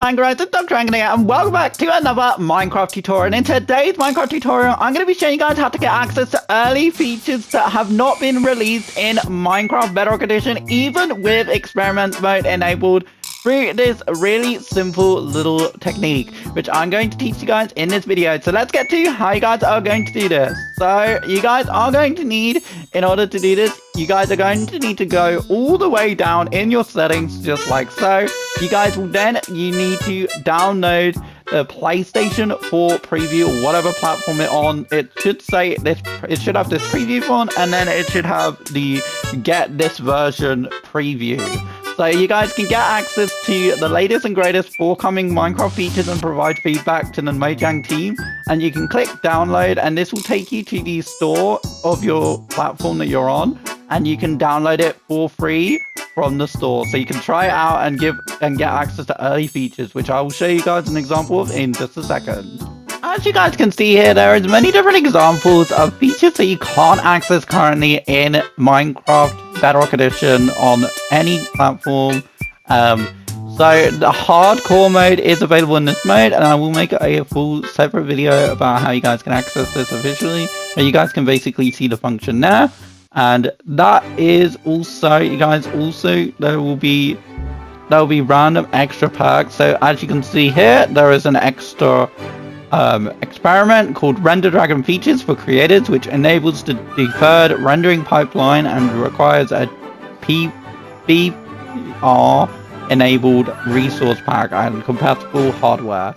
Hi guys, it's Dragon here, and welcome back to another Minecraft tutorial. And in today's Minecraft tutorial, I'm going to be showing you guys how to get access to early features that have not been released in Minecraft Bedrock Edition, even with experiment mode enabled through this really simple little technique, which I'm going to teach you guys in this video. So let's get to how you guys are going to do this. So you guys are going to need, in order to do this, you guys are going to need to go all the way down in your settings, just like so. You guys will then, you need to download the PlayStation 4 preview, whatever platform it on. It should say this, it should have this preview font, and then it should have the get this version preview. So you guys can get access to the latest and greatest forthcoming Minecraft features and provide feedback to the Mojang team. And you can click download and this will take you to the store of your platform that you're on. And you can download it for free from the store. So you can try it out and give and get access to early features, which I will show you guys an example of in just a second. As you guys can see here, there is many different examples of features that you can't access currently in Minecraft Bedrock Edition on any platform. Um, so the hardcore mode is available in this mode, and I will make a full separate video about how you guys can access this officially. But you guys can basically see the function there. And that is also, you guys also, there will be there will be random extra perks. So as you can see here, there is an extra um, experiment called Render Dragon Features for Creators, which enables the deferred rendering pipeline and requires a PBR enabled resource pack and compatible hardware.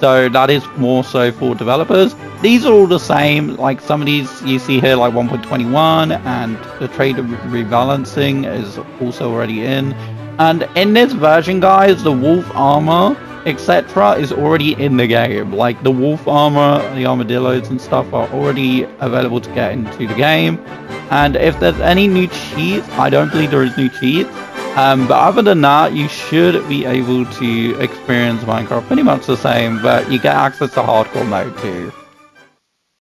So that is more so for developers. These are all the same, like some of these you see here like 1.21 and the trade rebalancing is also already in. And in this version guys, the wolf armor etc. is already in the game. Like the wolf armor, the armadillos and stuff are already available to get into the game. And if there's any new cheats, I don't believe there is new cheats. Um, but other than that, you should be able to experience Minecraft pretty much the same, but you get access to hardcore mode too.